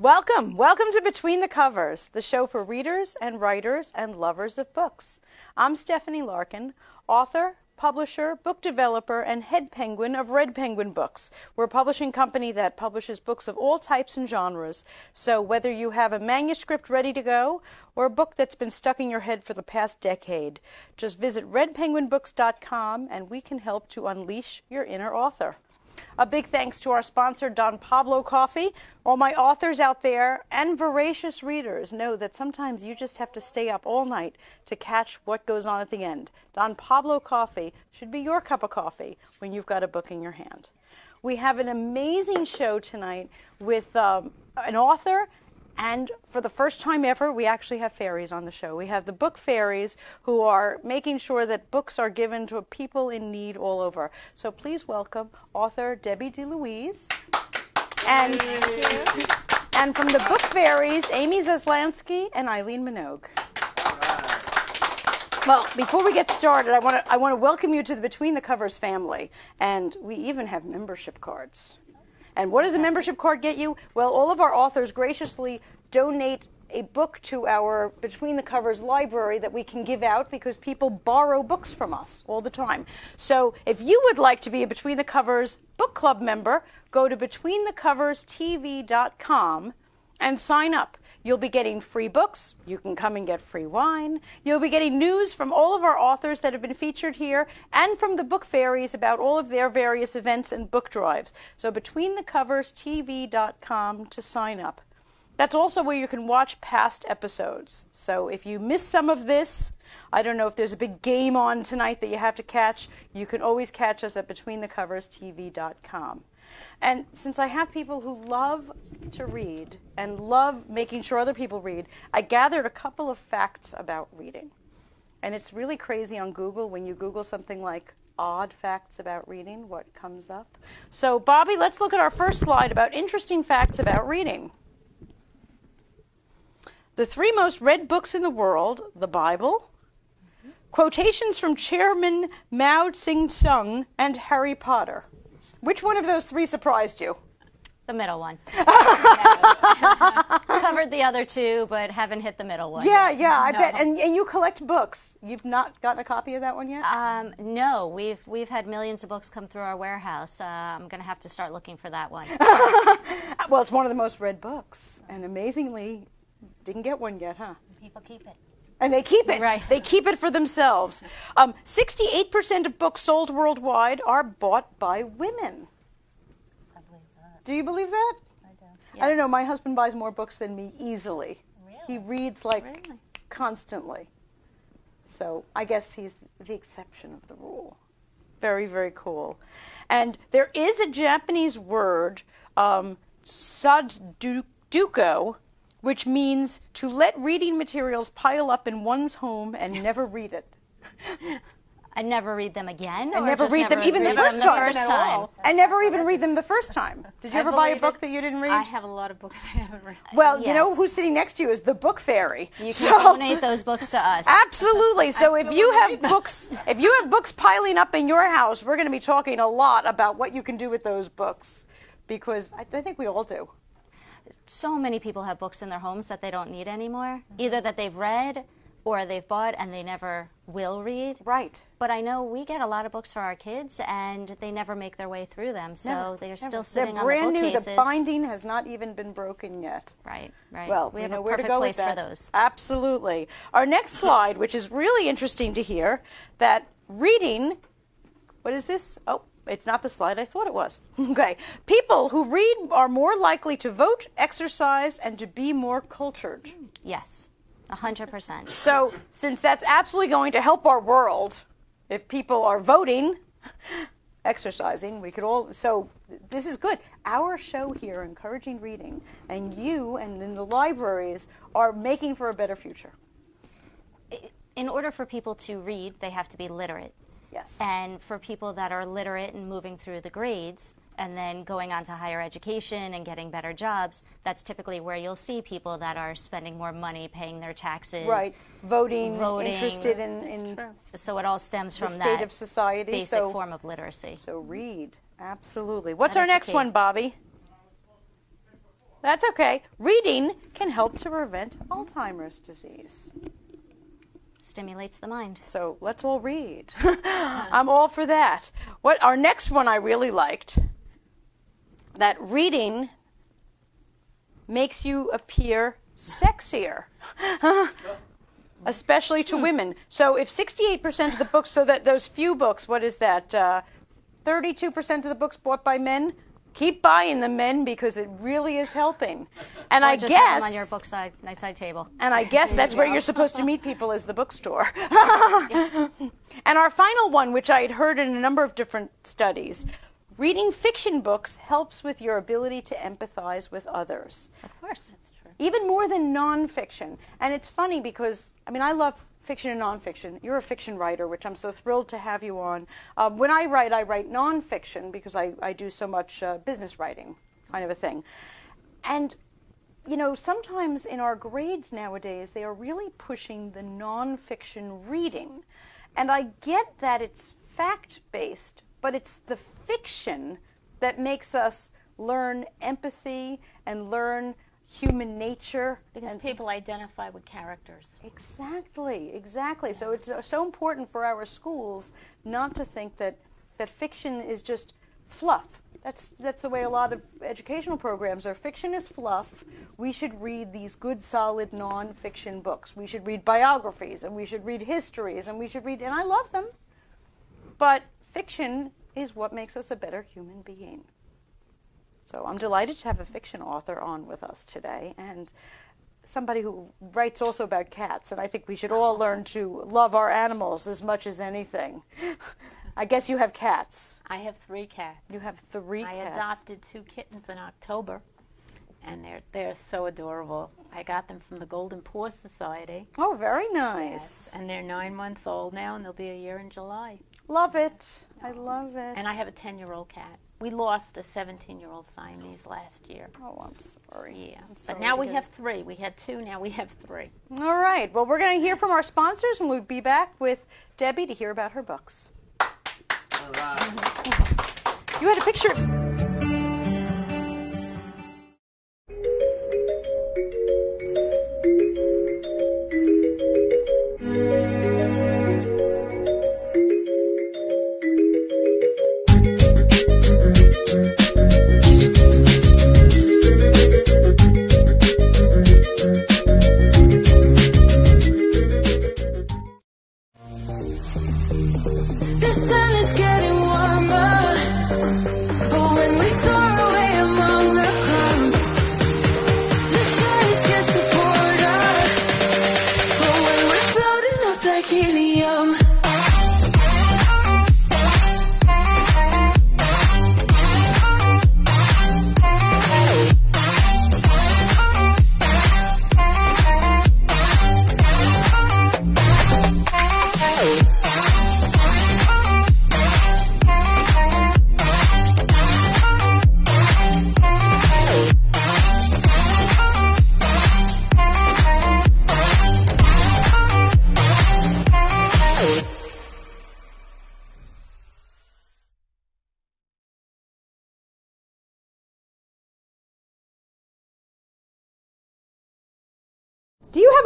Welcome, welcome to Between the Covers, the show for readers and writers and lovers of books. I'm Stephanie Larkin, author, publisher, book developer, and head penguin of Red Penguin Books. We're a publishing company that publishes books of all types and genres. So whether you have a manuscript ready to go or a book that's been stuck in your head for the past decade, just visit redpenguinbooks.com and we can help to unleash your inner author. A big thanks to our sponsor, Don Pablo Coffee. All my authors out there and voracious readers know that sometimes you just have to stay up all night to catch what goes on at the end. Don Pablo Coffee should be your cup of coffee when you've got a book in your hand. We have an amazing show tonight with um, an author and for the first time ever, we actually have fairies on the show. We have the book fairies who are making sure that books are given to people in need all over. So please welcome author Debbie De Louise. And, and from the book fairies, Amy Zaslansky and Eileen Minogue. Well, before we get started, I want to I want to welcome you to the Between the Covers family, and we even have membership cards. And what does a membership card get you? Well, all of our authors graciously donate a book to our Between the Covers library that we can give out because people borrow books from us all the time. So if you would like to be a Between the Covers book club member, go to betweenthecoverstv.com and sign up. You'll be getting free books. You can come and get free wine. You'll be getting news from all of our authors that have been featured here and from the book fairies about all of their various events and book drives. So betweenthecoverstv.com to sign up. That's also where you can watch past episodes. So if you miss some of this, I don't know if there's a big game on tonight that you have to catch, you can always catch us at betweenthecoverstv.com. And since I have people who love to read and love making sure other people read, I gathered a couple of facts about reading. And it's really crazy on Google when you Google something like odd facts about reading, what comes up. So, Bobby, let's look at our first slide about interesting facts about reading. The three most read books in the world the Bible, quotations from Chairman Mao Zedong, and Harry Potter. Which one of those three surprised you? The middle one. Covered the other two, but haven't hit the middle one. Yeah, yet. yeah, I no. bet. And, and you collect books. You've not gotten a copy of that one yet? Um, no, we've we've had millions of books come through our warehouse. Uh, I'm going to have to start looking for that one. well, it's one of the most read books, and amazingly, didn't get one yet, huh? People keep it. And they keep it. Right. They keep it for themselves. Um, 68% of books sold worldwide are bought by women. I believe that. Do you believe that? I do. Yes. I don't know. My husband buys more books than me easily. Really? He reads like really? constantly. So I guess he's the exception of the rule. Very, very cool. And there is a Japanese word, um, tsundoku, which means to let reading materials pile up in one's home and never read it. I never read them again. I never read them even the first, time. The first time. I never even read them the first time. Did you I ever buy a book it. that you didn't read? I have a lot of books I haven't read. Well, yes. you know who's sitting next to you is the book fairy. You can so, donate those books to us. Absolutely. So if you have books, if you have books piling up in your house, we're going to be talking a lot about what you can do with those books, because I, I think we all do so many people have books in their homes that they don't need anymore, mm-hmm. either that they've read or they've bought and they never will read. Right. But I know we get a lot of books for our kids and they never make their way through them. So never, they're never. still sitting they're brand on the bookcases. new. The binding has not even been broken yet. Right, right. Well, we have know a where perfect to go place for those. Absolutely. Our next slide, which is really interesting to hear, that reading what is this? Oh, it's not the slide I thought it was. okay. People who read are more likely to vote, exercise, and to be more cultured. Yes, 100%. So, since that's absolutely going to help our world, if people are voting, exercising, we could all. So, this is good. Our show here, Encouraging Reading, and you and in the libraries are making for a better future. In order for people to read, they have to be literate. Yes. And for people that are literate and moving through the grades and then going on to higher education and getting better jobs, that's typically where you'll see people that are spending more money paying their taxes. Right. Voting, voting interested in, in So it all stems from the state that of society. basic so, form of literacy. So read. Absolutely. What's that our next one, Bobby? That's okay. Reading can help to prevent Alzheimer's disease. Stimulates the mind. So let's all read. I'm all for that. What our next one I really liked that reading makes you appear sexier. Especially to women. So if 68% of the books, so that those few books, what is that? Uh, 32% of the books bought by men, keep buying the men because it really is helping. And Or I just guess them on your book side, nightside table. and I guess that's where you're supposed to meet people is the bookstore. and our final one, which I had heard in a number of different studies, reading fiction books helps with your ability to empathize with others, Of course. That's true. Even more than nonfiction. And it's funny because, I mean, I love fiction and nonfiction. You're a fiction writer, which I'm so thrilled to have you on. Um, when I write, I write nonfiction because I, I do so much uh, business writing, kind of a thing. And you know, sometimes in our grades nowadays, they are really pushing the nonfiction reading. And I get that it's fact based, but it's the fiction that makes us learn empathy and learn human nature. Because and people identify with characters. Exactly, exactly. So it's uh, so important for our schools not to think that, that fiction is just fluff. That's, that's the way a lot of educational programs are. Fiction is fluff. We should read these good, solid non-fiction books. We should read biographies and we should read histories and we should read, and I love them. But fiction is what makes us a better human being. So I'm delighted to have a fiction author on with us today and somebody who writes also about cats. And I think we should all learn to love our animals as much as anything. I guess you have cats. I have three cats. You have three I cats. adopted two kittens in October, and they're they're so adorable. I got them from the Golden Paw Society. Oh, very nice. Yes, and they're nine months old now, and they'll be a year in July. Love it. I love it. And I have a ten-year-old cat. We lost a seventeen-year-old Siamese last year. oh, I'm sorry. Yeah, I'm sorry but now to we hear have three. We had two, now we have three. All right. Well, we're going to hear from our sponsors, and we'll be back with Debbie to hear about her books. All right. You had a picture.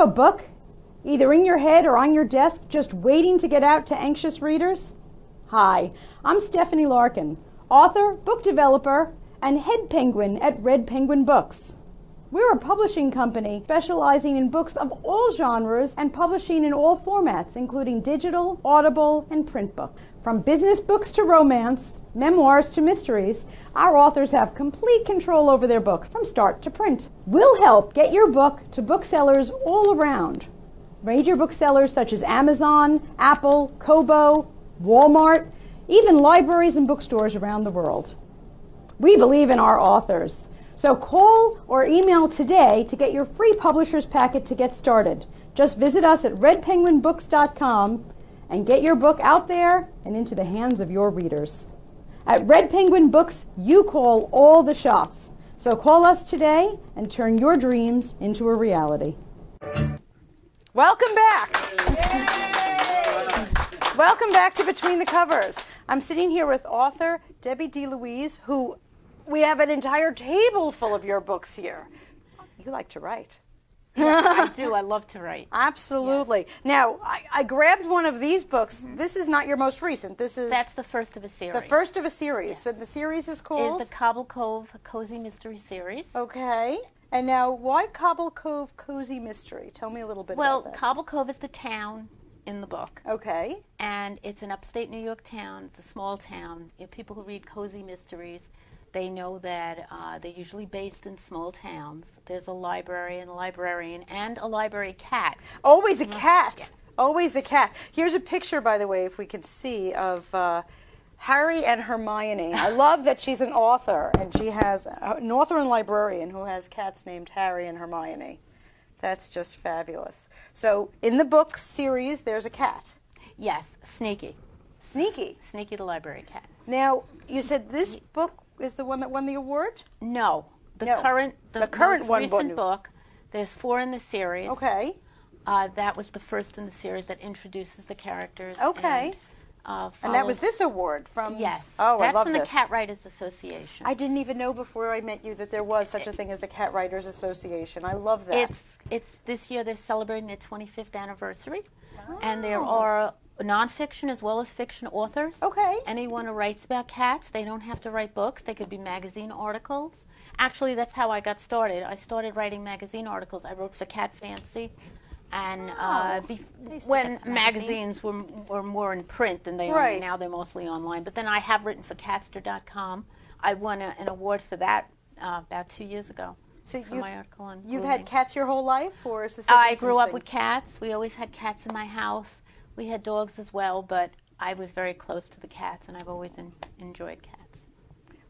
A book, either in your head or on your desk, just waiting to get out to anxious readers? Hi, I'm Stephanie Larkin, author, book developer, and head penguin at Red Penguin Books. We're a publishing company specializing in books of all genres and publishing in all formats, including digital, audible, and print books. From business books to romance, memoirs to mysteries, our authors have complete control over their books from start to print. We'll help get your book to booksellers all around. Major booksellers such as Amazon, Apple, Kobo, Walmart, even libraries and bookstores around the world. We believe in our authors. So call or email today to get your free publisher's packet to get started. Just visit us at redpenguinbooks.com and get your book out there and into the hands of your readers. At Red Penguin Books, you call all the shots. So call us today and turn your dreams into a reality. Welcome back. Welcome back to Between the Covers. I'm sitting here with author Debbie De Louise, who we have an entire table full of your books here. You like to write. I do. I love to write. Absolutely. Now, I, I grabbed one of these books. This is not your most recent. This is Mm-hmm. That's the first of a series. the first of a series. So the series is called is the Cobble Cove Cozy Mystery Series. okay. And now, why Cobble Cove Cozy Mystery? Tell me a little bit Well, about that. Cobble Cove is the town in the book, okay. and it's an upstate New York town. It's a small town. You know, people who read cozy mysteries, they know that uh, they're usually based in small towns. There's a library and a librarian and a library cat. Always a cat. Always a cat. Here's a picture, by the way, if we can see, of uh, Harry and Hermione. I love that she's an author, and she has an author and librarian who has cats named Harry and Hermione. That's just fabulous. So, in the book series, there's a cat. Yes, Sneaky. Sneaky. Sneaky the library cat. Now, you said this book is the one that won the award? No, the No, current the, the current most one recent book. There's four in the series. Okay. Uh, that was the first in the series that introduces the characters. Okay. And, uh, And that was follows- this award from. Yes. Oh, That's I love from this. the Cat Writers Association. I didn't even know before I met you that there was such a thing as the Cat Writers Association. I love that. It's it's this year they're celebrating their 25th anniversary, and there are nonfiction as well as fiction authors. Okay. Anyone who writes about cats, they don't have to write books. They could be magazine articles. Actually, that's how I got started. I started writing magazine articles. I wrote for Cat Fancy. And uh, Oh, used when magazine. magazines were, were more in print than they Right. are now, they're mostly online. But then I have written for Catster.com. I won a, an award for that uh, about two years ago So for you- my article on You've grooming. had cats your whole life, or is this? I grew up thing? with cats. We always had cats in my house. We had dogs as well, but I was very close to the cats, and I've always en- enjoyed cats.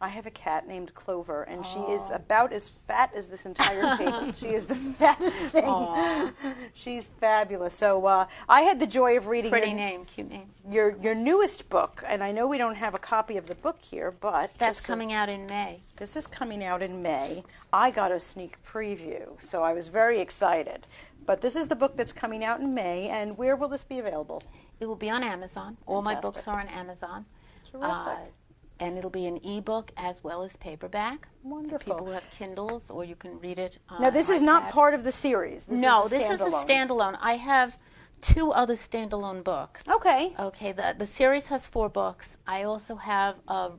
I have a cat named Clover, and she is about as fat as this entire table. she is the fattest thing. Aw. She's fabulous. So uh, I had the joy of reading Pretty your, name, cute name. your your newest book, and I know we don't have a copy of the book here, but That's just so- coming out in May. This is coming out in May. I got a sneak preview, so I was very excited. But this is the book that's coming out in May, and where will this be available? It will be on Amazon. All my books are on Amazon. Terrific. Uh, and it'll be an ebook as well as paperback. For Wonderful. people who have Kindles, or you can read it. On Now, this is not part of the series. This no, is this is a standalone. standalone. I have two other standalone books. Okay. Okay, the the series has four books. I also have a,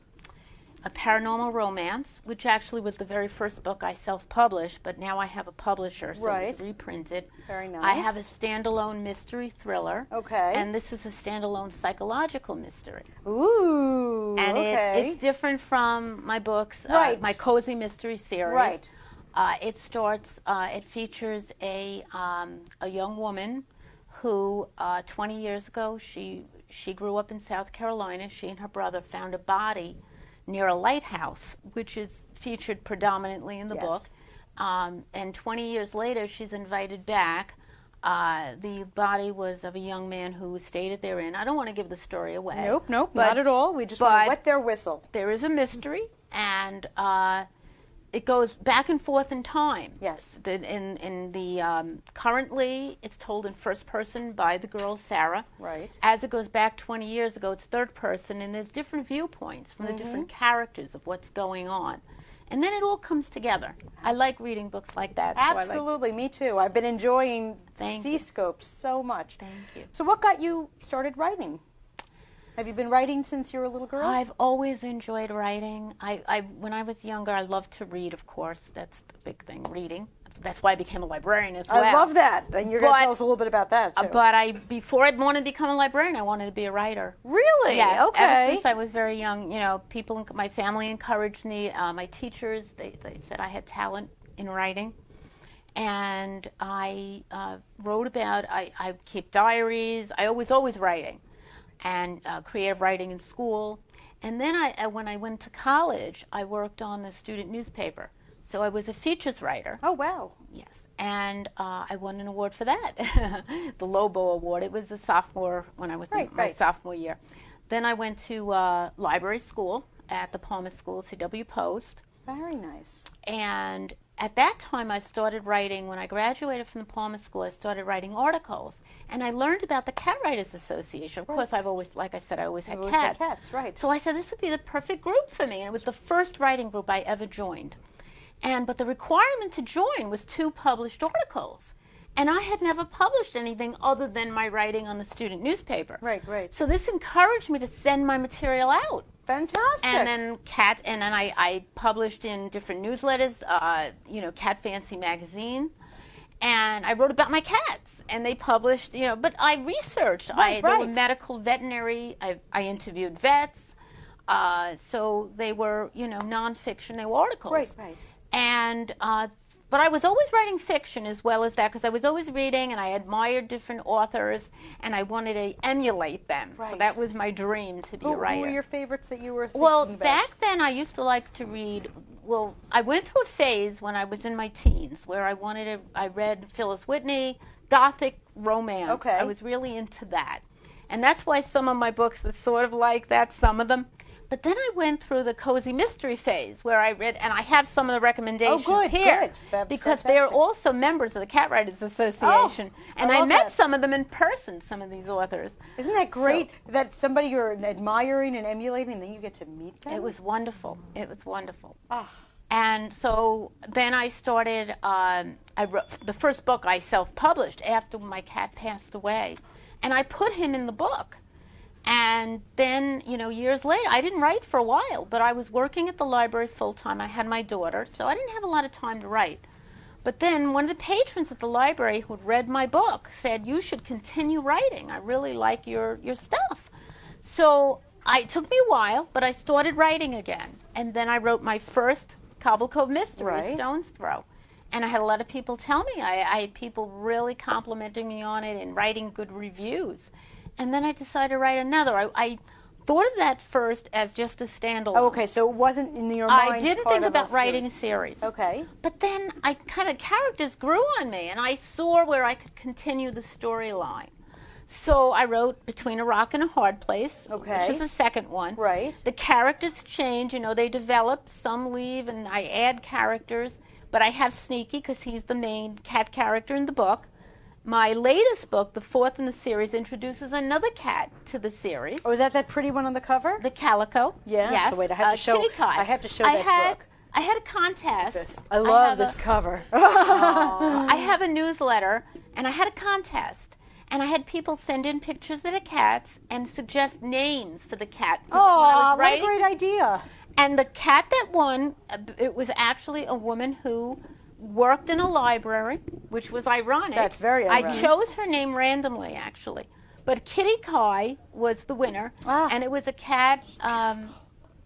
a paranormal romance, which actually was the very first book I self-published, but now I have a publisher, so Right. it's reprinted. Very nice. I have a standalone mystery thriller. Okay. And this is a standalone psychological mystery. Ooh. And okay. it, it's different from my books, Right. uh, my cozy mystery series. Right. Uh, it starts. Uh, it features a um, a young woman who, uh, 20 years ago, she she grew up in South Carolina. She and her brother found a body near a lighthouse, which is featured predominantly in the Yes. book. Um, and 20 years later, she's invited back. Uh, the body was of a young man who stayed at their inn. I don't want to give the story away. Nope, nope, but not at all. We just want to wet their whistle. There is a mystery, and uh, it goes back and forth in time. Yes. The, in in the um, currently, it's told in first person by the girl Sarah. Right. As it goes back 20 years ago, it's third person, and there's different viewpoints from the different Mm-hmm. characters of what's going on, and then it all comes together. I like reading books like that. so like- Absolutely, me too. I've been enjoying Thank you. Scopes so much. Thank you. So, what got you started writing? Have you been writing since you were a little girl? I've always enjoyed writing. I, I when I was younger, I loved to read. Of course, that's the big thing, reading. That's why I became a librarian as well. I love that. And you're going to tell us a little bit about that, too. Uh, But I, before I wanted to become a librarian, I wanted to be a writer. really? Yes, okay. Ever since I was very young, you know, people, in my family encouraged me. Uh, my teachers, they, they said I had talent in writing, and I uh, wrote about. I, I keep diaries. I was always writing, and uh, creative writing in school. And then I, uh, when I went to college, I worked on the student newspaper. So I was a features writer. oh, wow. Yes, and uh, I won an award for that, the Lobo Award. It was a sophomore when I was Right, in my right. sophomore year. Then I went to uh, library school at the Palmer School, CW Post, Very nice. and at that time, I started writing, when I graduated from the Palmer School, I started writing articles. And I learned about the Cat Writers Association. Of course, I've always, like I said, I always had always cats. had cats, right. So I said this would be the perfect group for me. And it was the first writing group I ever joined. And but the requirement to join was two published articles. And I had never published anything other than my writing on the student newspaper. Right, right. So this encouraged me to send my material out. Fantastic. And then cat, and then I, I published in different newsletters, uh, you know, Cat Fancy magazine, and I wrote about my cats, and they published, you know. But I researched. I Right, they were medical, veterinary. I, I interviewed vets, uh, so they were, you know, nonfiction. They were articles. Right, right. And uh, but I was always writing fiction as well as that because I was always reading and I admired different authors and I wanted to emulate them. So Right. that was my dream to be who, a writer. who were your favorites that you were thinking Well, about? back then I used to like to read. Well, I went through a phase when I was in my teens where I wanted to. I read Phyllis Whitney, Gothic romance. Okay. I was really into that, and that's why some of my books are sort of like that. Some of them. But then I went through the cozy mystery phase where I read, and I have some of the recommendations Oh, good, here good. Because they're also members of the Cat Writers Association, and I I, met that. some of them in person. Some of these authors. Isn't that great that somebody you're admiring and emulating, and then you get to meet them? It was wonderful. It was wonderful. Ah. And so then I started. Um, I wrote the first book I self-published after my cat passed away, and I put him in the book. And then, you know, years later, I didn't write for a while, but I was working at the library full time. I had my daughter, so I didn't have a lot of time to write. But then one of the patrons at the library who'd read my book said, "You should continue writing. I really like your your stuff." So I it took me a while, but I started writing again, and then I wrote my first Cobble Cove Mystery, Right. Stone's Throw, and I had a lot of people tell me. I, I had people really complimenting me on it and writing good reviews, and then I decided to write another. I, I thought of that first as just a standalone. Oh, okay, so it wasn't in your mind. I didn't think of a about writing a series. series. Okay. But then I kind of characters grew on me, and I saw where I could continue the storyline. So I wrote Between a Rock and a Hard Place, Okay. which is the second one. Right. The characters change, you know, they develop. Some leave, and I add characters. But I have Sneaky because he's the main cat character in the book. My latest book, the fourth in the series, introduces another cat to the series. Oh, is that that pretty one on the cover? The Calico. Yes. Yes. So wait, I have to uh, show- Kitty Kai. I have to show I that had, book. I had a contest. I love have this a- cover. I have a newsletter, and I had a contest, and I had people send in pictures of the cats and suggest names for the cat. I Oh, what a great idea. and the cat that won, uh, it was actually a woman who worked in a library, which was ironic. That's very ironic. I chose her name randomly, actually. But Kitty Kai was the winner, Ah. and it was a cat. Um,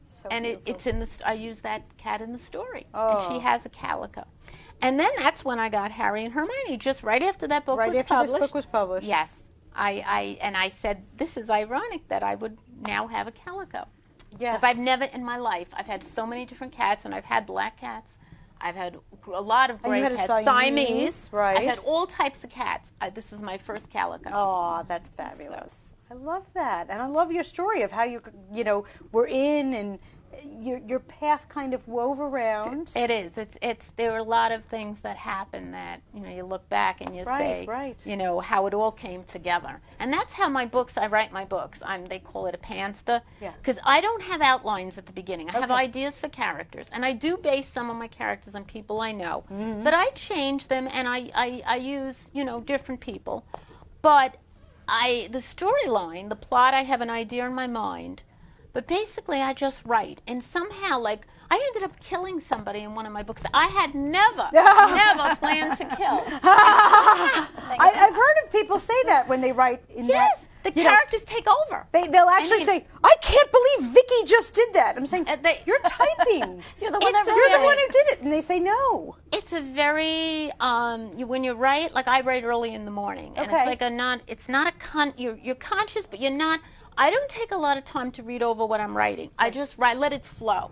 So and it, it's in the. I use that cat in the story, Oh. and she has a calico. And then that's when I got Harry and Hermione. Just right after that book right was after published. this book was published. Yes, I, I and I said this is ironic that I would now have a calico. Yes. Because I've never in my life I've had so many different cats, and I've had black cats. I've had a lot of great cats, Siamese, right. I've had all types of cats. I, this is my first calico. Oh, that's fabulous. I love that, and I love your story of how you, you know, were in and your your path kind of wove around. It is. It's it's there are a lot of things that happen that you know you look back and you Right, say right. you know how it all came together. And that's how my books I write my books. I'm they call it a pantser Yeah. because I don't have outlines at the beginning. I have ideas for characters and I do base some of my characters on people I know. Mm-hmm. But I change them and I, I I use, you know, different people. But I the storyline, the plot I have an idea in my mind. But basically, I just write, and somehow, like, I ended up killing somebody in one of my books. That I had never, never planned to kill. I, I've heard of people say that when they write in Yes, that. the you know, characters take over. they, they'll actually mean- say, "I can't believe Vicky just did that." I'm saying, Uh, they- "You're typing. You're the one that You're the one who did it," and they say, "No." It's a very um, you, when you write, like I write early in the morning, and Okay. it's like a not. It's not a con. You're you're conscious, but you're not. I don't take a lot of time to read over what I'm writing. I just write, let it flow.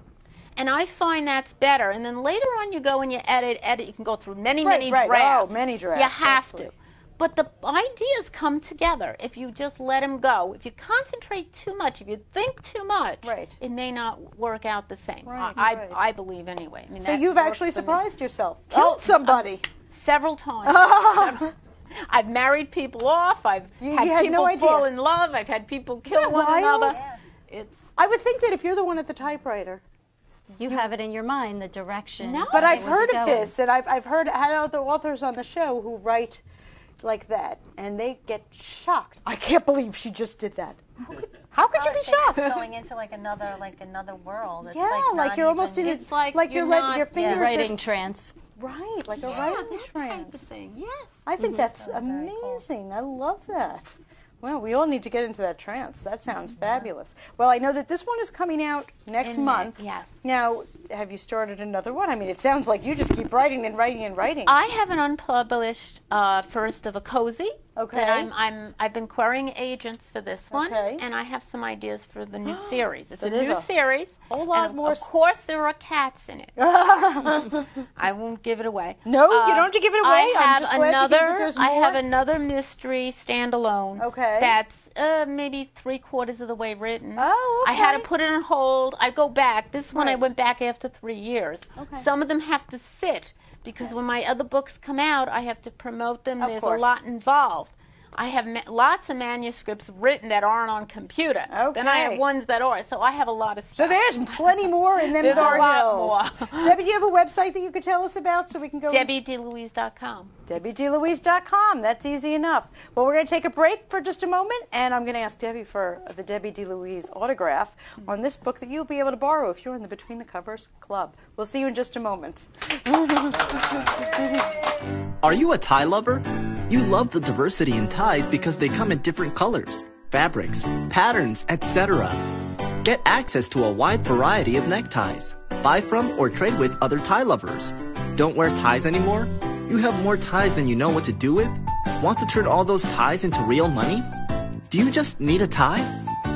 And I find that's better. And then later on, you go and you edit, edit. You can go through many, Right, many right. Oh, drafts. many drafts, You have absolutely. to. but the ideas come together if you just let them go. If you concentrate too much, if you think too much, Right. it may not work out the same. Right, I, right. I, I believe anyway. I mean, So you've actually surprised yourself, killed somebody. several times. I've married people off. I've You- had you had people no fall in love. I've had people kill that one wild? another. It's I would think that if you're the one at the typewriter, You have it in your mind, the direction. No. but I've heard of this, and I've, I've heard had other authors on the show who write like that, and they get shocked. I can't believe she just did that. How could, how could you be I shocked? It's going into like another like another world. It's yeah, like, like, you're almost in even- it. It's like like you're, you're not- your yeah. fingers are- Writing trance. right, like a yeah, writing that type trance. of thing. Yes. I think that's very cool. amazing. I love that. Well, we all need to get into that trance. That sounds fabulous. Well, I know that this one is coming out next In May, month. yes. Now, have you started another one? I mean, it sounds like you just keep writing and writing and writing. I have an unpublished uh, first of a cozy. Okay. That I'm, I'm, I've been querying agents for this one, Okay. and I have some ideas for the new series. It's So a new a series. whole lot more Of course, there are cats in it. I won't give it away. No, you don't have to give it away. I have another. I have another mystery standalone. Okay. That's uh, maybe three quarters of the way written. Oh, I had to put it on hold. I go back. This one I went back after three years. Okay. Some of them have to sit because when my other books come out, I have to promote them. Of There's course. a lot involved. I have ma- lots of manuscripts written that aren't on computer. Then I have ones that are. So I have a lot of stuff. so there's plenty more in them There's a lot Hills. more. Debbie, do you have a website that you could tell us about so we can go? DebbieDeLouise.com. DebbieDeLouise.com. That's easy enough. Well, we're going to take a break for just a moment, and I'm going to ask Debbie for the Debbie De Louise autograph on this book that you'll be able to borrow if you're in the Between the Covers Club. We'll see you in just a moment. Are you a tie lover? You love the diversity in ties because they come in different colors, fabrics, patterns, etc. Get access to a wide variety of neckties. Buy from or trade with other tie lovers. Don't wear ties anymore? You have more ties than you know what to do with? Want to turn all those ties into real money? Do you just need a tie?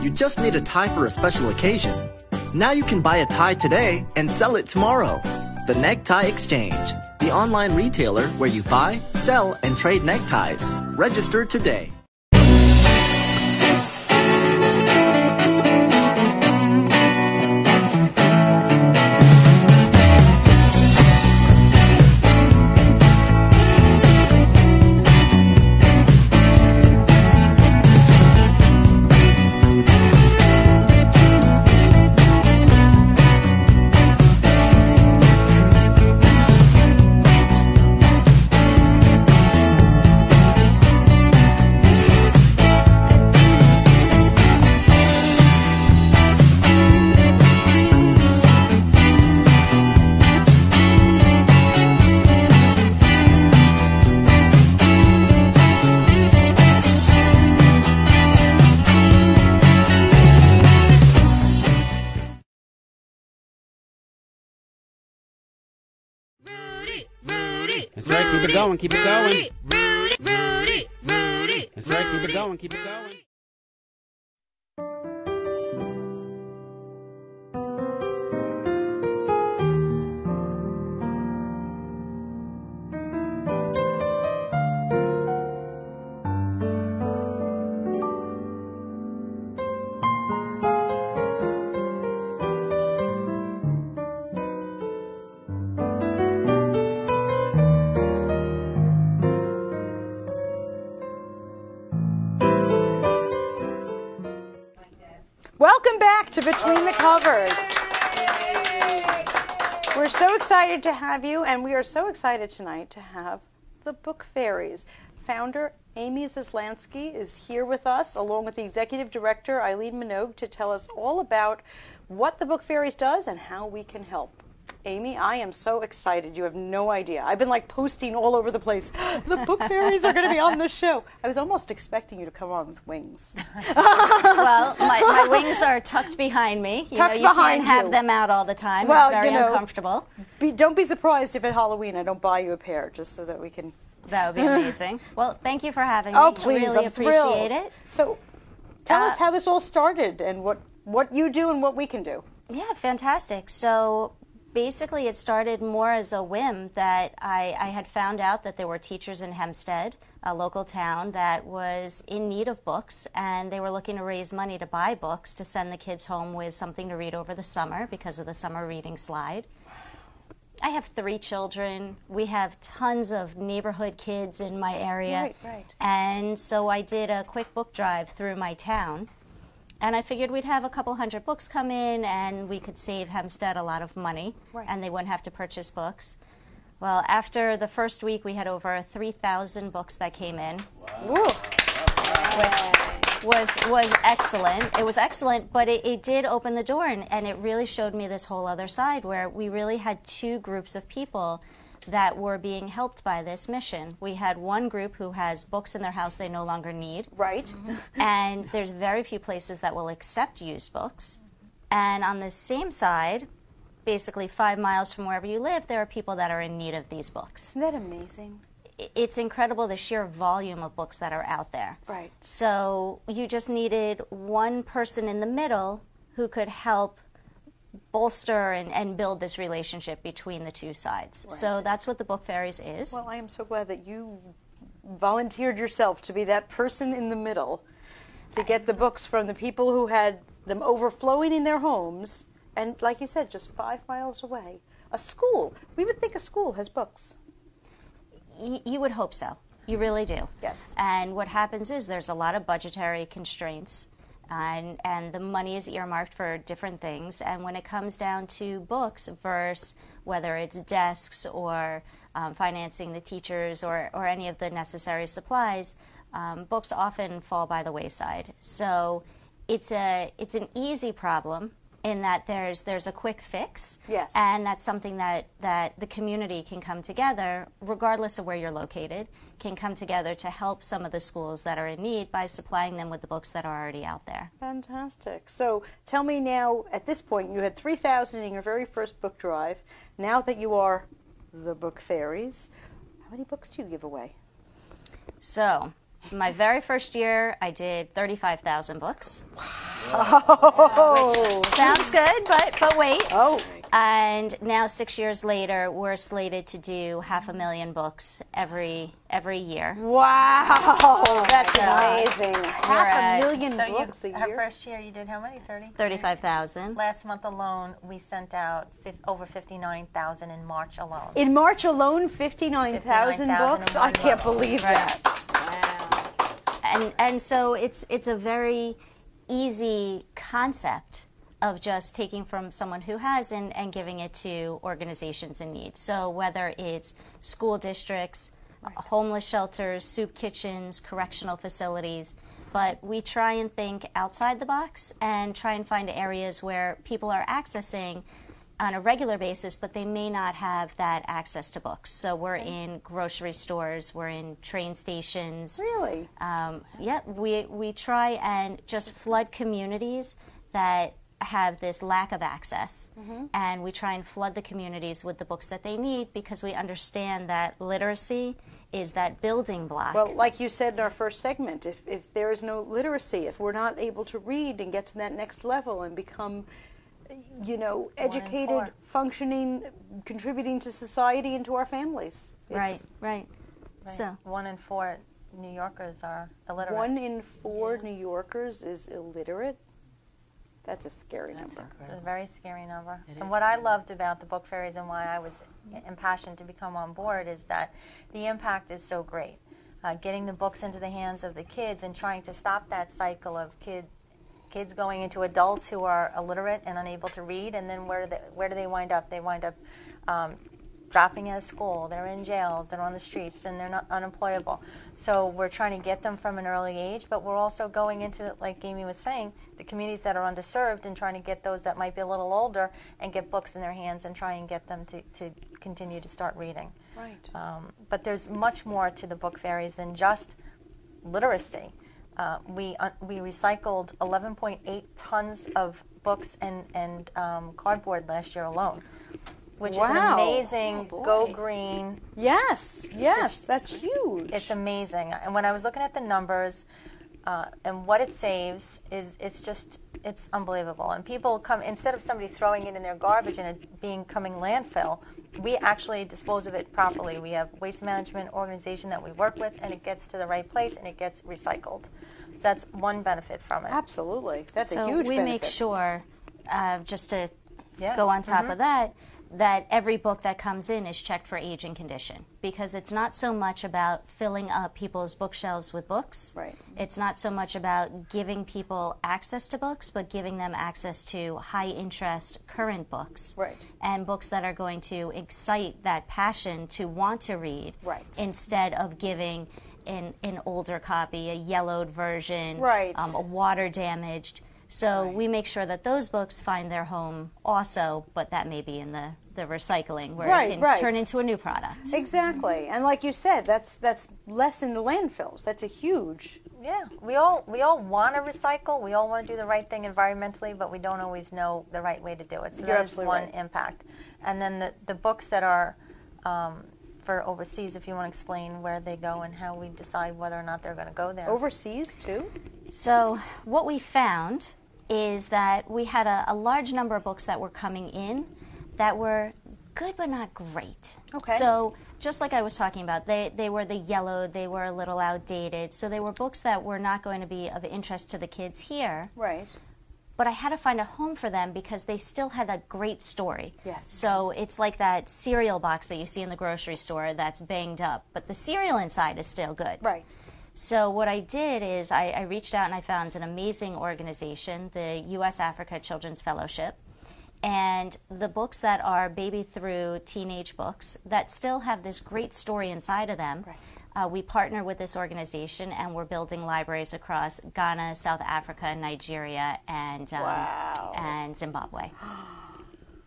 You just need a tie for a special occasion. Now you can buy a tie today and sell it tomorrow. The Necktie Exchange, the online retailer where you buy, sell, and trade neckties. Register today. Keep it going. Keep it going. That's right. Keep it going. Keep it going. Between the Covers. We're so excited to have you, and we are so excited tonight to have the Book Fairies. Founder Amy Zaslansky is here with us, along with the executive director Eileen Minogue, to tell us all about what the Book Fairies does and how we can help. Amy, I am so excited. You have no idea. I've been like posting all over the place. The book fairies are going to be on the show. I was almost expecting you to come on with wings. Well, my, my wings are tucked behind me. You Tucked know, you behind can't have you. them out all the time. Well, it's very you know- uncomfortable. Be, don't be surprised if at Halloween I don't buy you a pair, just so that we can. That would be amazing. well, thank you for having me. Oh, please! Really I'm appreciate thrilled. it. So, tell Uh, us how this all started and what what you do and what we can do. Yeah, fantastic. So basically, it started more as a whim that I, I had found out that there were teachers in Hempstead a local town that was in need of books, and they were looking to raise money to buy books to send the kids home with something to read over the summer because of the summer reading slide. I have three children. We have tons of neighborhood kids in my area. Right, right. And so I did a quick book drive through my town. And I figured we'd have a couple hundred books come in and we could save Hempstead a lot of money Right. and they wouldn't have to purchase books. Well, after the first week, we had over 3,000 books that came in, Woo. which was, was excellent. It was excellent, but it, it did open the door and, and it really showed me this whole other side where we really had two groups of people that were being helped by this mission. We had one group who has books in their house they no longer need Right. and there's very few places that will accept used books. And on the same side, basically five miles from wherever you live, there are people that are in need of these books. Isn't that amazing? It's incredible the sheer volume of books that are out there. Right. So you just needed one person in the middle who could help bolster and, and build this relationship between the two sides. So that's what the Book Fairies is. Well, I am so glad that you volunteered yourself to be that person in the middle to get the books from the people who had them overflowing in their homes and, like you said, just five miles away. A school. We would think a school has books. Y- you would hope so. You really do. Yes. And what happens is there's a lot of budgetary constraints, and and the money is earmarked for different things. And when it comes down to books versus whether it's desks or um, financing the teachers or or any of the necessary supplies, um, books often fall by the wayside. So it's a it's an easy problem in that there's there's a quick fix Yes. and that's something that that the community can come together regardless of where you're located can come together to help some of the schools that are in need by supplying them with the books that are already out there Fantastic. So tell me now, at this point, you had 3,000 in your very first book drive. Now that you are the Book Fairies, how many books do you give away? so my very first year i did 35000 books Oh, sounds good but but wait oh, and now six years later we're slated to do half a million books every every year wow, that's So, amazing. Half at- a million So books you, a her year. first year, you did how many? Thirty. 35000 Last month alone, we sent out fif- over fifty-nine thousand in March alone. In March alone, 59,000 59,000 books. I can't month. believe that. and and so it's it's a very easy concept of just taking from someone who has and, and giving it to organizations in need. So whether it's school districts, homeless shelters, soup kitchens, correctional facilities, but we try and think outside the box and try and find areas where people are accessing on a regular basis, but they may not have that access to books. So we're in grocery stores, we're in train stations. Really? Um, yeah, we we try and just flood communities that have this lack of access, and we try and flood the communities with the books that they need because we understand that literacy is that building block. Well, like you said in our first segment, if, if there is no literacy, if we're not able to read and get to that next level and become, you know, educated, functioning, contributing to society and to our families. It's right, right. Right. So one in four New Yorkers are illiterate. One in four New Yorkers is illiterate. That's a scary number. It's a very scary number. and what I loved about the book fairies and why I was impassioned to become on board is that the impact is so great. Uh, getting the books into the hands of the kids and trying to stop that cycle of kid, kids going into adults who are illiterate and unable to read, and then where do they, where do they wind up? They wind up um, dropping out of school. They're in jails. They're on the streets, and they're not unemployable. So we're trying to get them from an early age, but we're also going into, like Amy was saying, the communities that are underserved and trying to get those that might be a little older and get books in their hands and try and get them to, to continue to start reading. Right. Um, but there's much more to the book fairies than just literacy. Uh, we uh, we recycled 11.8 tons of books and and um, cardboard last year alone, which Wow. is an amazing Oh, go green. Yes, yes, that's huge. It's amazing. And when I was looking at the numbers uh, and what it saves is it's just it's unbelievable. And people come instead of somebody throwing it in their garbage and it being coming landfill, we actually dispose of it properly. We have waste management organization that we work with, and it gets to the right place and it gets recycled. So that's one benefit from it. Absolutely. That's so a huge So we make sure, uh, just to Yeah. go on top of that, that every book that comes in is checked for age and condition because it's not so much about filling up people's bookshelves with books. Right. It's not so much about giving people access to books, but giving them access to high interest current books. Right. And books that are going to excite that passion to want to read. Right. Instead of giving an, an older copy, a yellowed version, Right. um, a water damaged. So we make sure that those books find their home also, but that may be in the, the recycling where Right, it can right. turn into a new product. Exactly. And like you said, that's that's less in the landfills. That's a huge Yeah, we all we all want to recycle. We all want to do the right thing environmentally, but we don't always know the right way to do it. So You're that is one right. impact. And then the the books that are um, for overseas, if you want to explain where they go and how we decide whether or not they're going to go there. overseas too. So, what we found is that we had a, a large number of books that were coming in that were good but not great. Okay. So, just like I was talking about, they, they were the yellow, they were a little outdated. So, they were books that were not going to be of interest to the kids here. Right. but I had to find a home for them because they still had a great story. Yes. So it's like that cereal box that you see in the grocery store that's banged up, but the cereal inside is still good. Right. So what I did is I, I reached out and I found an amazing organization, the U.S. Africa Children's Fellowship. And the books that are baby through teenage books that still have this great story inside of them, uh, we partner with this organization and we're building libraries across Ghana, South Africa, Nigeria, and um, Wow. and Zimbabwe.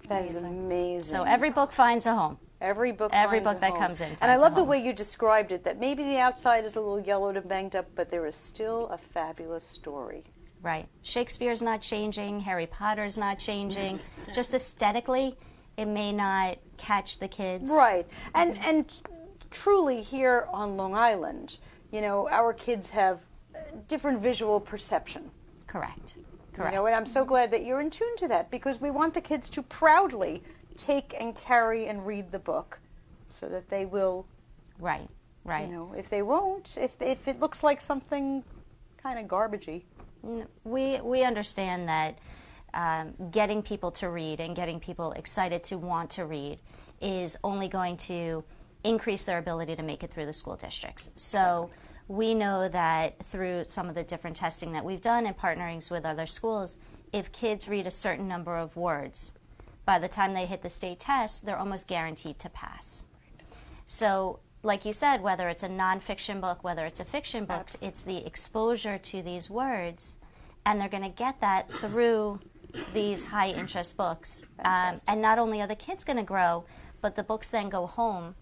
That is amazing. So every book finds a home. Every book, Every book that comes in and I love the way you described it. That maybe the outside is a little yellowed and banged up, but there is still a fabulous story. Right. Shakespeare's not changing, Harry Potter's not changing. Just aesthetically, it may not catch the kids. Right. And mm-hmm. and truly here on Long Island, you know, our kids have different visual perception. Correct. Correct. You know, and I'm so glad that you're in tune to that because we want the kids to proudly take and carry and read the book so that they will, right. Right. you know, if they won't, if if it looks like something kind of garbagey. We we understand that um, getting people to read and getting people excited to want to read is only going to increase their ability to make it through the school districts. So we know that through some of the different testing that we've done and partnerings with other schools, if kids read a certain number of words, by the time they hit the state test, they're almost guaranteed to pass. So, like you said, whether it's a nonfiction book, whether it's a fiction book, it's the exposure to these words, and they're going to get that through these high interest books. Um, and not only are the kids going to grow, but the books then go home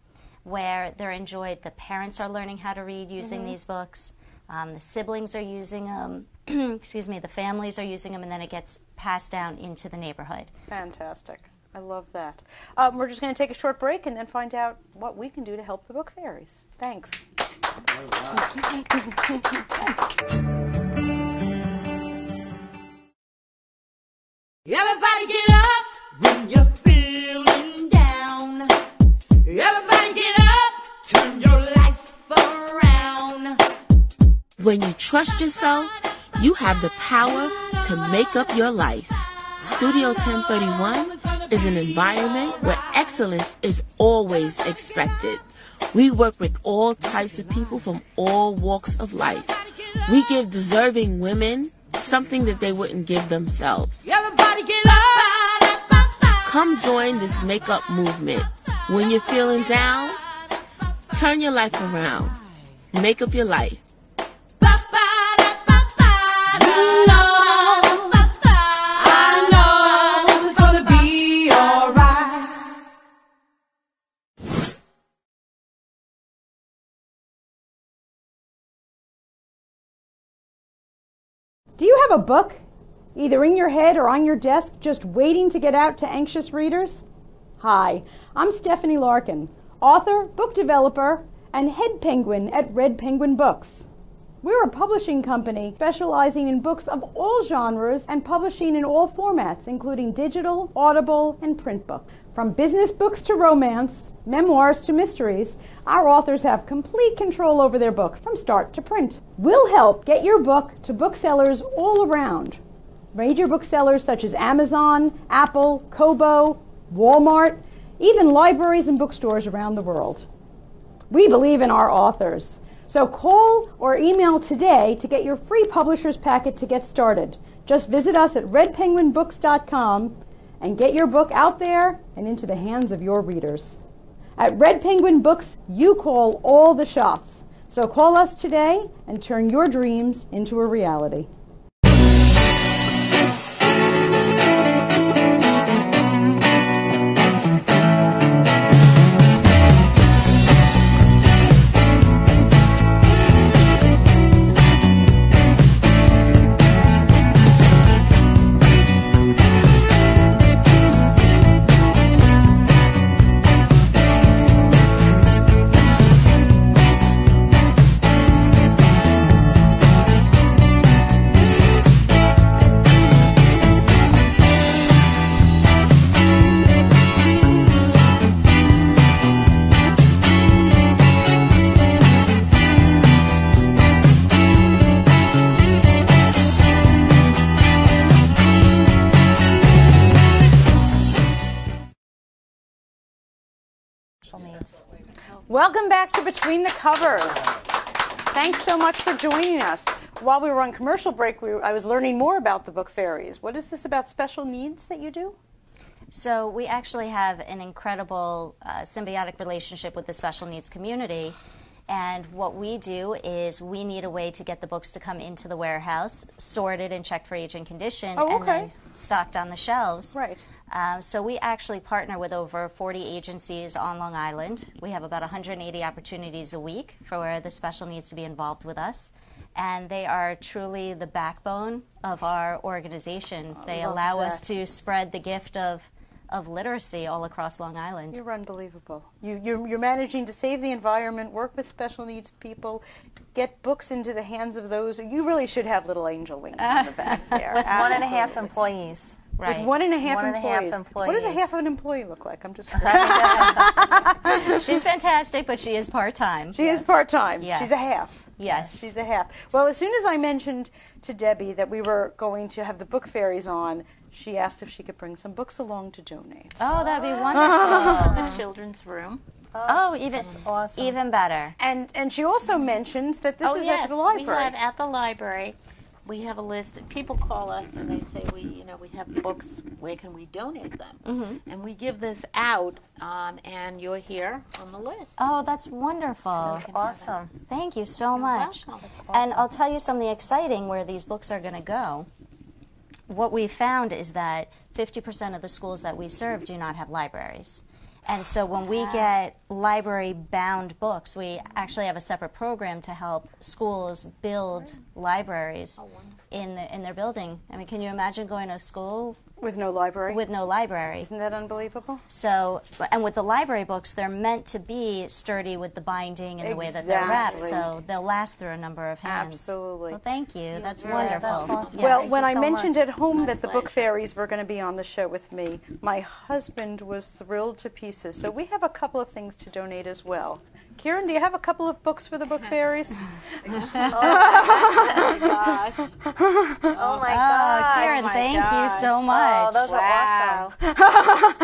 where they're enjoyed. The parents are learning how to read using these books. Um, the siblings are using them. excuse me. The families are using them, and then it gets passed down into the neighborhood. Fantastic. I love that. Um, we're just going to take a short break and then find out what we can do to help the book fairies. Thanks. Everybody get up when you're feeling down. Everybody get up, turn your life around. When you trust yourself, you have the power to make up your life. Studio 1031 is an environment where excellence is always expected. We work with all types of people from all walks of life. We give deserving women something that they wouldn't give themselves. Everybody get up. Come join this makeup movement. When you're feeling down, turn your life around. Make up your life. Have a book, either in your head or on your desk, just waiting to get out to anxious readers? Hi, I'm Stephanie Larkin, author, book developer, and head penguin at Red Penguin Books. We're a publishing company specializing in books of all genres and publishing in all formats, including digital, audible, and print books. From business books to romance, memoirs to mysteries, our authors have complete control over their books from start to print. We'll help get your book to booksellers all around. Major booksellers such as Amazon, Apple, Kobo, Walmart, even libraries and bookstores around the world. We believe in our authors. So call or email today to get your free publisher's packet to get started. Just visit us at redpenguinbooks.com and get your book out there and into the hands of your readers. At Red Penguin Books, you call all the shots. So call us today and turn your dreams into a reality. Welcome back to Between the Covers. Thanks so much for joining us. While we were on commercial break, we were, I was learning more about the book fairies. What is this about special needs that you do? So we actually have an incredible uh, symbiotic relationship with the special needs community. And what we do is we need a way to get the books to come into the warehouse, sorted and checked for age and condition, Oh, and then okay. Stocked on the shelves. Right. Um, so we actually partner with over 40 agencies on Long Island. We have about 180 opportunities a week for the special needs to be involved with us. And they are truly the backbone of our organization. they love allow us to spread the gift of, of literacy all across Long Island. You're unbelievable. You, you're, you're managing to save the environment, work with special needs people, get books into the hands of those. You really should have little angel wings on the back there. With one and a half employees. right. With one and a half One and a half employees. What does a half of an employee look like? I'm just. She's fantastic, but she is part time. She is part time. Yes. She's a half. Yes. She's a half. Well, as soon as I mentioned to Debbie that we were going to have the book fairies on, she asked if she could bring some books along to donate. Oh, that'd be ah. wonderful. the children's room. Oh, even awesome. even better. And and she also mentioned that this oh is yes, at the library. we have at the library. We have a list. People call us and they say, "We, you know, we have books. Where can we donate them?" Mm-hmm. And we give this out, um, and you're here on the list. Oh, that's wonderful. Awesome. Thank you so much. welcome. That's And I'll tell you something exciting where these books are going to go. What we found is that 50% of the schools that we serve do not have libraries. And so when we get library bound books, we actually have a separate program to help schools build libraries in, the, in their building. I mean, can you imagine going to school with no library. with no library? Isn't that unbelievable? So, and with the library books, they're meant to be sturdy with the binding and the way that they're wrapped, so they'll last through a number of hands. Absolutely. Well, thank you. That's Yeah, wonderful. that's awesome. Yes. Well, Thank when I so mentioned much. at home that the book fairies were going to be on the show with me, my husband was thrilled to pieces. So we have a couple of things to donate as well. Kieran, do you have a couple of books for the book fairies? oh, my Gosh, Oh my gosh. Oh, God. Karen, my thank gosh. you so much. Oh, those wow. are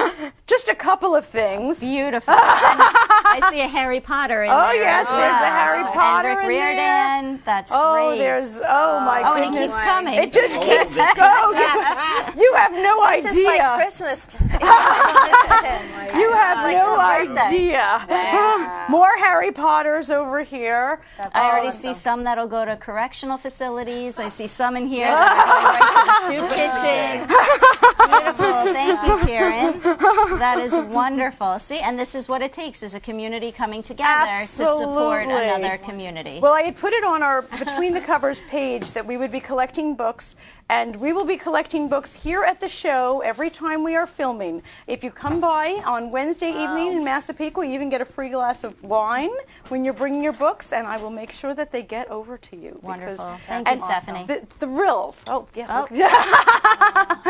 awesome. Just a couple of things. Beautiful. And I see a Harry Potter in Oh, there. yes, as there's a well. Harry Potter And Rick in there. Riordan. That's Oh, great. there's oh my oh, and it goodness. keeps coming. It just oh, keeps going. You have no This is like idea. Christmas. Oh time. You have like no your birthday. idea. More Harry Potters over here. Um, I already see some that'll go to correctional facilities. I see some in here that are going right to the soup kitchen. Beautiful. Thank you, Karen. That is wonderful. See, and this is what it takes is a community coming together to support another community. Well, I had put it on our Between the Covers page that we would be collecting books, and we will be collecting books here at the show every time we are filming. If you come by on Wednesday evening in Massapequa, you even get a free glass of wine when you're bringing your books, and I will make sure that they get over to you. because- Wonderful. Thank you, and Stephanie. Thrilled. Oh, yeah. Oh.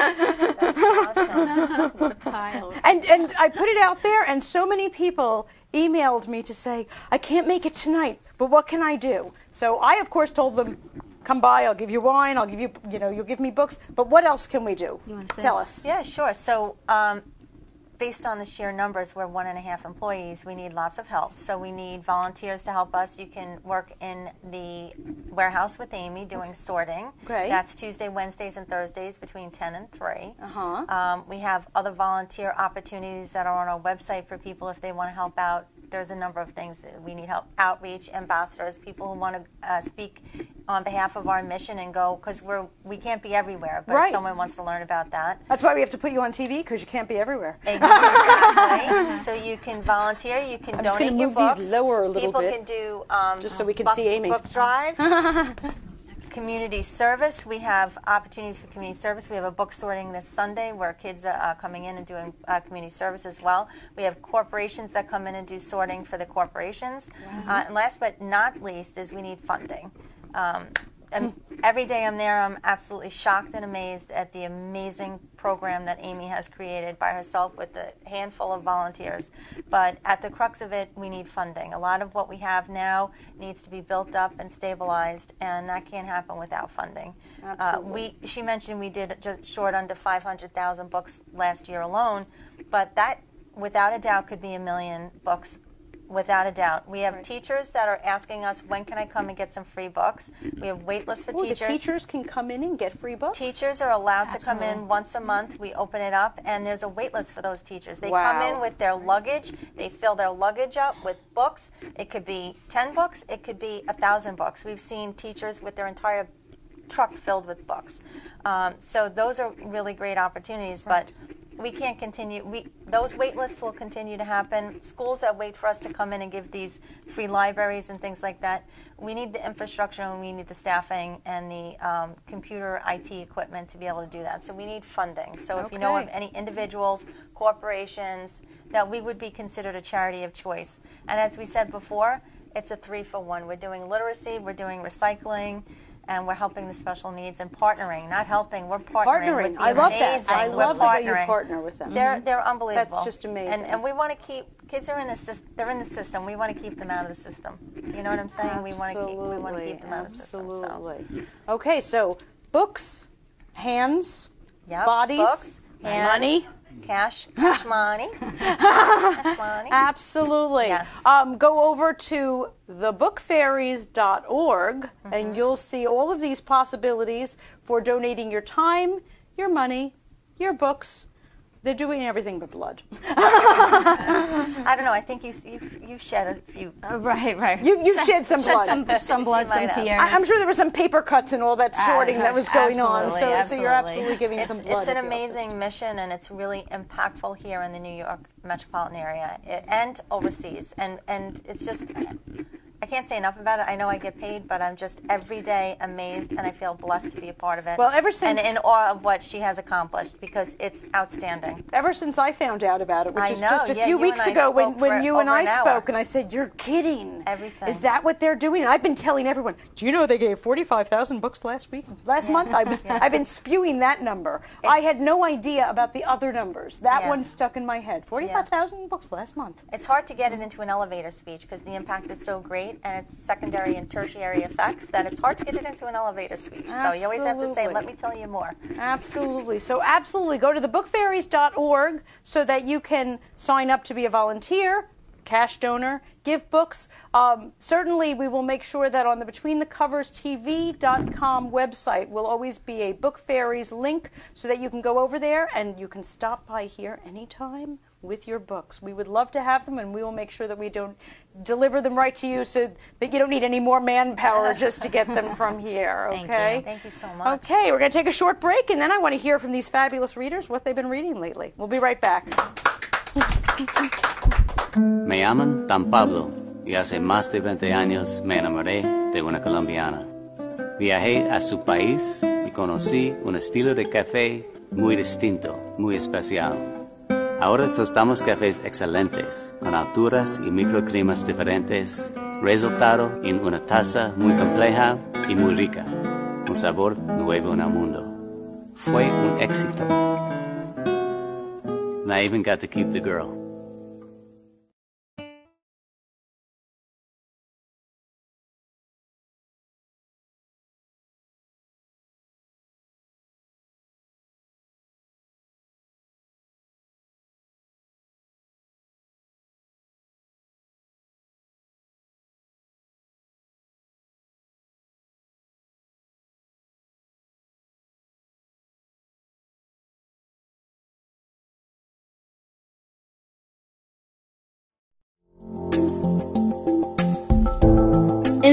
awesome. What a pile. And and I put it out there, and so many people emailed me to say, I can't make it tonight, but what can I do? So I, of course, told them, come by. I'll give you wine. I'll give you, you know, you'll give me books. But what else can we do? Tell us. Yeah, sure. So, um, based on the sheer numbers, we're one and a half employees. We need lots of help. So, we need volunteers to help us. You can work in the warehouse with Amy doing sorting. Great. That's Tuesday, Wednesdays, and Thursdays between 10 and 3. Uh-huh. Um, we have other volunteer opportunities that are on our website for people if they want to help out. There's a number of things that we need help. Outreach, ambassadors, people who want to uh, speak on behalf of our mission and go because we're we can't be everywhere, but Right. if someone wants to learn about that. That's why we have to put you on TV because you can't be everywhere. Exactly. so you can volunteer. You can I'm donate gonna your move these books. lower a little People bit, can do um, just so we can book, see Amy. book drives. community service. We have opportunities for community service. We have a book sorting this Sunday where kids are uh, coming in and doing uh, community service as well. We have corporations that come in and do sorting for the corporations. Uh, and last but not least is we need funding. Um, and every day I'm there, I'm absolutely shocked and amazed at the amazing program that Amy has created by herself with a handful of volunteers. But at the crux of it, we need funding. A lot of what we have now needs to be built up and stabilized, and that can't happen without funding. Absolutely. Uh, we, she mentioned we did just short under 500,000 books last year alone, but that, without a doubt, could be a million books without a doubt. We have teachers that are asking us, when can I come and get some free books? We have wait lists for Ooh, teachers. the teachers can come in and get free books. Teachers are allowed to come in once a month. We open it up, and there's a wait list for those teachers. They come in with their luggage. They fill their luggage up with books. It could be 10 books, it could be 1,000 books. We've seen teachers with their entire truck filled with books. Um, so those are really great opportunities, but we can't continue. We those wait lists will continue to happen. Schools that wait for us to come in and give these free libraries and things like that. We need the infrastructure and we need the staffing and the um, computer IT equipment to be able to do that. So we need funding. So if you know of any individuals, corporations that we would be considered a charity of choice. And as we said before, it's a three for one. We're doing literacy, we're doing recycling, and we're helping the special needs and partnering. Not helping, we're partnering. Partnering. With the I love that. I We're love the way you partner with them. They're mm-hmm. they're unbelievable. That's just amazing. And and we want to keep kids are in the they're in the system. We want to keep them out of the system. You know what I'm saying? We want to keep we want to keep them out of the system. So. Absolutely. Okay, so books, hands, Yep. Bodies, books, hands, money. Cash, cash money, cash money. Absolutely. Yes. Um, go over to thebookfairies.org Mm-hmm. and you'll see all of these possibilities for donating your time, your money, your books. They're doing everything but blood. I don't know. I think you you you shed a few. Uh, right, right. You- you shed some shed blood. some, some blood, some tears. I- I'm sure there were some paper cuts and all that sorting that was going on. So, absolutely, so you're absolutely. absolutely giving It's, some it's an at office. amazing mission, and it's really impactful here in the New York metropolitan area i- and overseas. And and it's just. I can't say enough about it. I know I get paid, but I'm just every day amazed, and I feel blessed to be a part of it. Well, ever since- and in awe of what she has accomplished because it's outstanding. Ever since I found out about it, which I is know, just a yeah, few weeks ago when, when you and I an spoke, and I said, You're kidding. Everything. Is that what they're doing? And I've been telling everyone, Do you know they gave 45,000 books last week? Last month? I was, I've been spewing that number. I had no idea about the other numbers. That Yeah. one stuck in my head. 45,000 books last month. It's hard to get it into an elevator speech because the impact is so great and it's secondary and tertiary effects that it's hard to get it into an elevator speech. So you always have to say, let me tell you more. Absolutely. So, absolutely go to thebookfairies.org so that you can sign up to be a volunteer, cash donor, give books. Um, certainly, we will make sure that on the BetweenTheCoversTV.com website will always be a Book Fairies link so that you can go over there and you can stop by here anytime with your books. We would love to have them, and we will make sure that we don't deliver them right to you so that you don't need any more manpower just to get them from here. Okay? Thank Okay. you. Thank you so much. Okay, we're going to take a short break, and then I want to hear from these fabulous readers what they've been reading lately. We'll be right back. Me llaman Tan Pablo y hace más de 20 años me enamoré de una colombiana. Viajé a su país y conocí un estilo de café muy distinto, muy especial. Ahora tostamos cafés excelentes, con alturas y microclimas diferentes, resultado en una taza muy compleja y muy rica, un sabor nuevo en el mundo. Fue un éxito. I even got to keep the girl.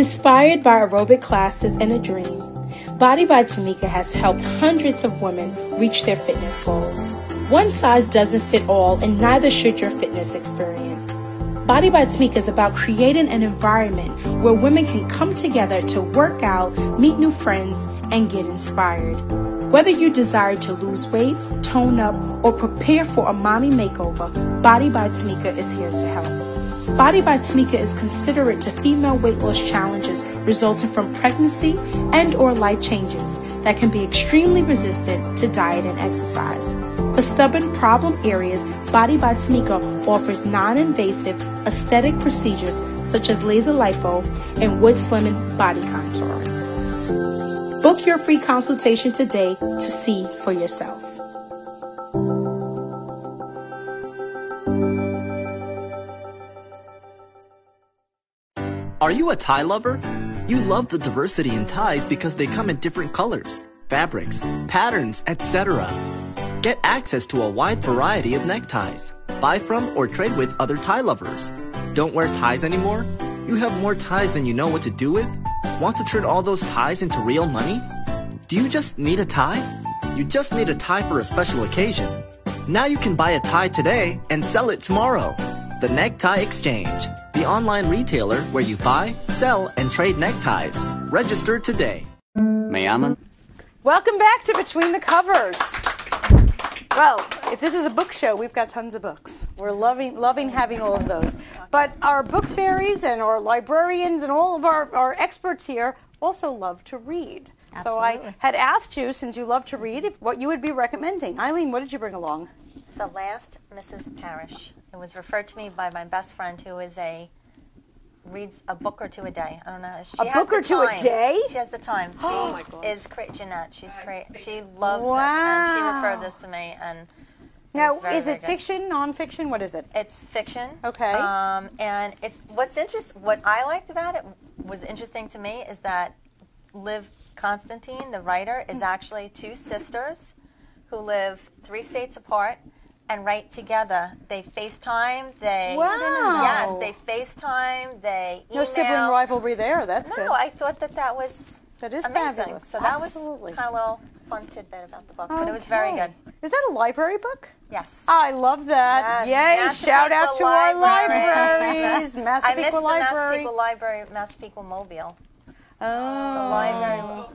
Inspired by aerobic classes and a dream, Body by Tamika has helped hundreds of women reach their fitness goals. One size doesn't fit all, and neither should your fitness experience. Body by Tamika is about creating an environment where women can come together to work out, meet new friends, and get inspired. Whether you desire to lose weight, tone up, or prepare for a mommy makeover, Body by Tamika is here to help. Body by Tamika is considerate to female weight loss challenges resulting from pregnancy and or life changes that can be extremely resistant to diet and exercise. For stubborn problem areas, Body by Tamika offers non-invasive aesthetic procedures such as laser lipo and wood slimming body contouring. Book your free consultation today to see for yourself. Are you a tie lover? You love the diversity in ties because they come in different colors, fabrics, patterns, etc. Get access to a wide variety of neckties. Buy from or trade with other tie lovers. Don't wear ties anymore? You have more ties than you know what to do with? Want to turn all those ties into real money? Do you just need a tie? You just need a tie for a special occasion. Now you can buy a tie today and sell it tomorrow. The Necktie Exchange, the online retailer where you buy, sell, and trade neckties. Register today. Me llaman Welcome back to Between the Covers. Well, if this is a book show, we've got tons of books. We're loving loving having all of those. But our book fairies and our librarians and all of our, our experts here also love to read. Absolutely. So I had asked you, since you love to read, if, what you would be recommending. Eileen, what did you bring along? The Last Mrs. Parrish. It was referred to me by my best friend who is a reads a book or two a day. I don't know. She A has book the or two a time. day? She has the time. She Oh my God. is great. Jeanette. She's great. She loves Wow. this, and she referred this to me. And Now, very, is it fiction, nonfiction? What is it? It's fiction. Okay. Um, and it's what's interest. What I liked about it was interesting to me is that Liv Constantine, the writer, is actually two sisters who live three states apart and write together. They FaceTime. They Wow. Yes, they FaceTime. They email. No sibling rivalry there. That's No, good. I thought that that was that is amazing. fabulous. So that Absolutely. was kind of a little fun tidbit about the book, but it was very good. Is that a library book? Yes. I love that. Yes, Yay! Shout out Massapequa to our Library. libraries. I missed Massapequa the Library. Massapequa Library, Massapequa Mobile. Oh. The library.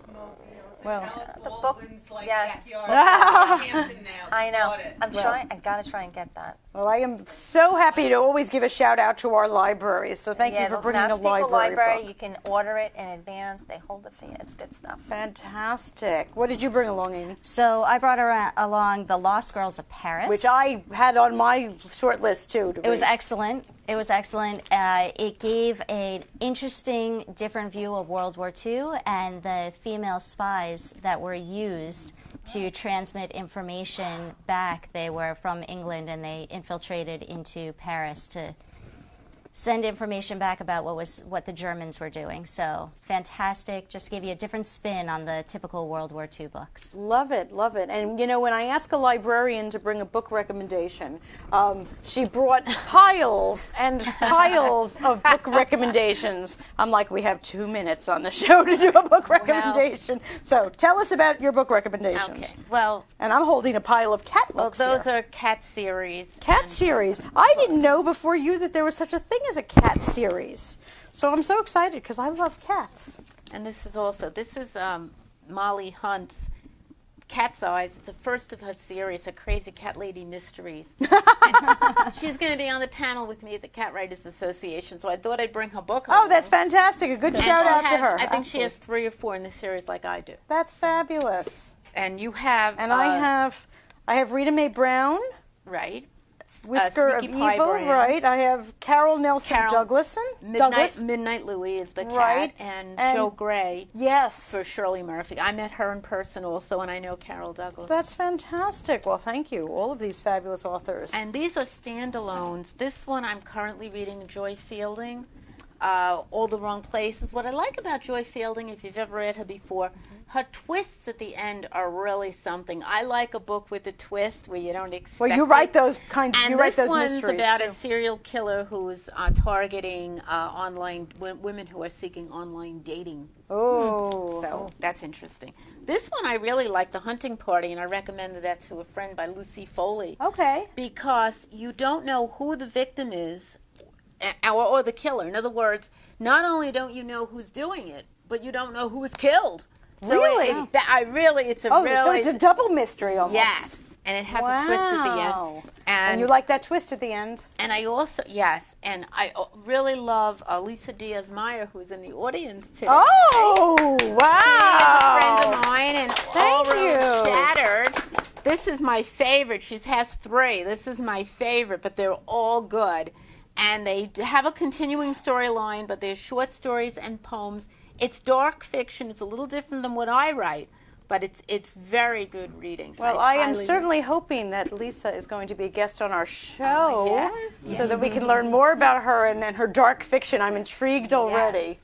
Well, the book. yes. Hampton I know. I'm Well- trying. I gotta try and get that. Well, I am so happy to always give a shout out to our libraries. So thank yeah, you for bringing a Massapequa library, library. book. You can order it in advance. They hold the fee. It's good stuff. Fantastic. What did you bring along, Amy? So I brought ar- along The Lost Girls of Paris. Which I had on my short list too. To It was excellent. It was excellent. Uh, it gave an interesting, different view of World War II and the female spies that were used to transmit information back. They were from England and they infiltrated into Paris to send information back about what was what the Germans were doing. So fantastic. Just gave you a different spin on the typical World War II books. Love it, love it. And you know, when I ask a librarian to bring a book recommendation, um, she brought piles and piles of book recommendations. I'm like, we have two minutes on the show to do a book recommendation. So tell us about your book recommendations. Okay. Well, And I'm holding a pile of cat well, books those here. are cat series. cat series. I didn't know before you that there was such a thing as a cat series. So I'm so excited because I love cats. And this is also this is um, Molly Hunt's Cat's Eyes. It's the first of her series, her Crazy Cat Lady Mysteries. She's going to be on the panel with me at the Cat Writers Association, so I thought I'd bring her book. Oh, that's fantastic. A good And shout out to her. I think she has three or four in the series, like I do. That's fabulous. And you have, And I uh, have, I have Rita Mae Brown, right, Whisker of Evil, Brand. right? I have Carole Nelson Carol- Douglason. Midnight, Douglas. Midnight Louie is the cat, Right. and, And- Joe Grey Yes. for Shirley Murphy. I met her in person also, and I know Carole Douglas. That's fantastic. Well, thank you. All of these fabulous authors. And these are standalones. This one I'm currently reading Joy Fielding, uh, All the Wrong Places. What I like about Joy Fielding, if you've ever read her before, her twists at the end are really something. I like a book with a twist where you don't expect. well, you it. write those kinds. And you write this those one's mysteries about too. a serial killer who's uh, targeting uh, online w- women who are seeking online dating. Oh. So that's interesting. This one I really like, The Hunting Party, and I recommended that to a friend by Lucy Foley Okay. because you don't know who the victim is or, or the killer. In other words, not only don't you know who's doing it, but you don't know who was killed. So Really? it- that- I really, it's a Oh, really. so it's a double mystery almost. Yes. And it has a twist at the Wow. end. And, you like that twist at the end? And I also yes, and I uh, really love uh, Lisa Diaz Meyer, who's in the audience today. Oh, She is a wow. friend of mine, and all you. Shattered. This is my favorite. She has three. This is my favorite, but they're all good, and they have a continuing storyline. But they're short stories and poems. It's dark fiction. It's a little different than what I write, but it's it's very good reading. So Well, I am highly certainly hoping that Lisa is going to be a guest on our show Oh, yes. so that we can learn more about her and, and her dark fiction. I'm intrigued already.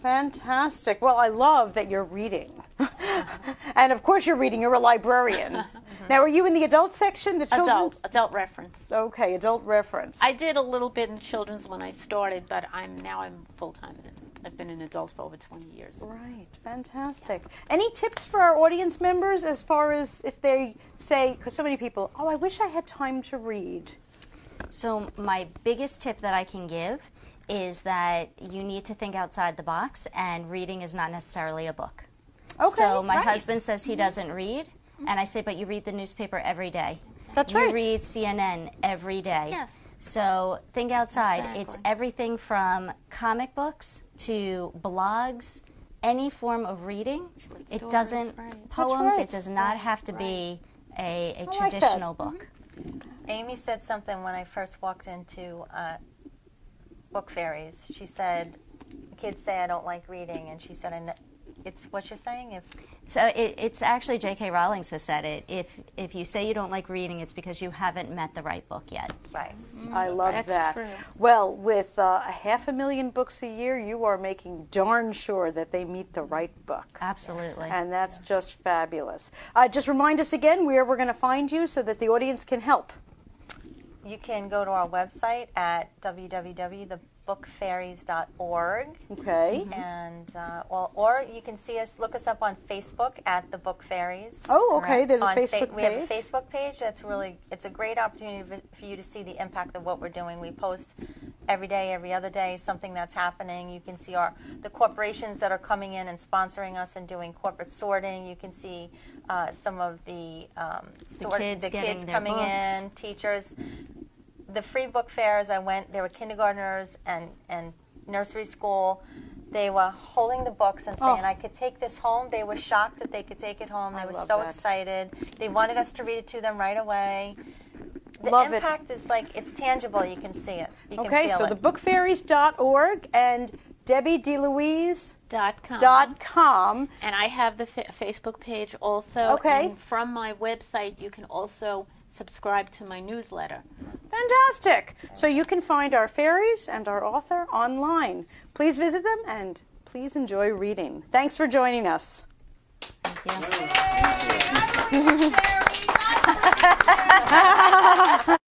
Fantastic. Well, I love that you're reading. and of course, you're reading. You're a librarian. Uh-huh. now, are you in the adult section? The children's? adult adult reference. Okay, adult reference. I did a little bit in children's when I started, but I'm now I'm full time in. I've been an adult for over 20 years. Right, fantastic. Any tips for our audience members as far as if they say, because so many people, oh, I wish I had time to read. So, my biggest tip that I can give is that you need to think outside the box, and reading is not necessarily a book. Okay, So, my right. husband says he mm-hmm. doesn't read, and I say, but you read the newspaper every day. That's you right. You read CNN every day. Yes. So, think outside. It's everything from comic books to blogs, any form of reading. it doesn't, right. poems, right. it does not have to be a, a that. traditional book. Amy said something when I first walked into uh, book fairies. She said, "Kids say I don't like reading," and she said, I kn- "It's what you're saying. If So it, it's actually J.K. Rowling has said it. If if you say you don't like reading, it's because you haven't met the right book yet. right, I love That's that. true. Well, with uh, a half a million books a year, you are making darn sure that they meet the right book. Absolutely. And that's just fabulous. Uh, just remind us again where we're going to find you so that the audience can help. you can go to our website at www.thebookfairies.org." Okay. And uh, well, or you can see us, look us up on Facebook at the Book Fairies. Oh, okay. There's a On fa- Facebook we have a. Facebook page. That's really it's a great opportunity for- for you to see the impact of what we're doing. We post every day, every other day, something that's happening. You can see our the corporations that are coming in and sponsoring us and doing corporate sorting. You can see uh, some of the um, sort kids the kids coming books. in, teachers. The free book fairs I went. There were kindergartners and and nursery school. They were holding the books and saying, Oh. "I could take this home." They were shocked that they could take it home. They I were love so that. excited. They wanted us to read it to them right away. The Love impact is like it's tangible. You can see it. You can Okay, feel so it. the bookfairies.org and debbiedelouise.com. Dot com. And I have the fa- Facebook page also. Okay. And from my website, you can also subscribe to my newsletter. Fantastic. So you can find our fairies and our author online. Please visit them and please enjoy reading. Thanks for joining us. Thank you.